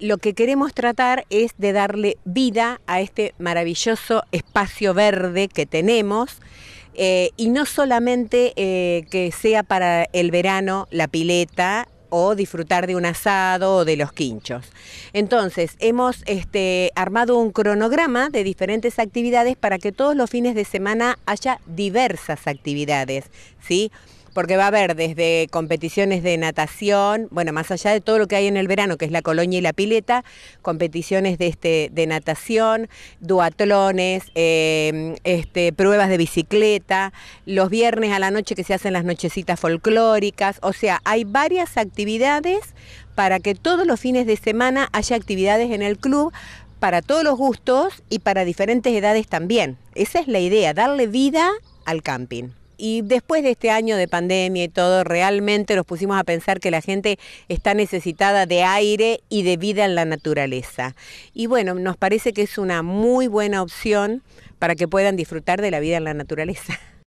lo que queremos tratar es de darle vida a este maravilloso espacio verde que tenemos. Eh, y no solamente eh, que sea para el verano la pileta o disfrutar de un asado o de los quinchos. Entonces, hemos este, armado un cronograma de diferentes actividades para que todos los fines de semana haya diversas actividades, ¿sí? Porque va a haber desde competiciones de natación, bueno, más allá de todo lo que hay en el verano, que es la colonia y la pileta, competiciones de, este, de natación, duatlones, em, este, pruebas de bicicleta, los viernes a la noche que se hacen las nochecitas folclóricas, o sea, hay varias actividades para que todos los fines de semana haya actividades en el club para todos los gustos y para diferentes edades también. Esa es la idea, darle vida al camping. Y después de este año de pandemia y todo, realmente nos pusimos a pensar que la gente está necesitada de aire y de vida en la naturaleza. Y bueno, nos parece que es una muy buena opción para que puedan disfrutar de la vida en la naturaleza.